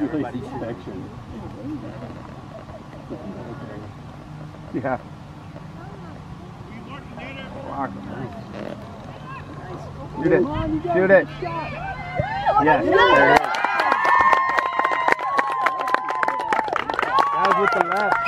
everybody's section. Yeah. Fuck. Shoot it. Shoot it. Yes. There it is. That was with the left.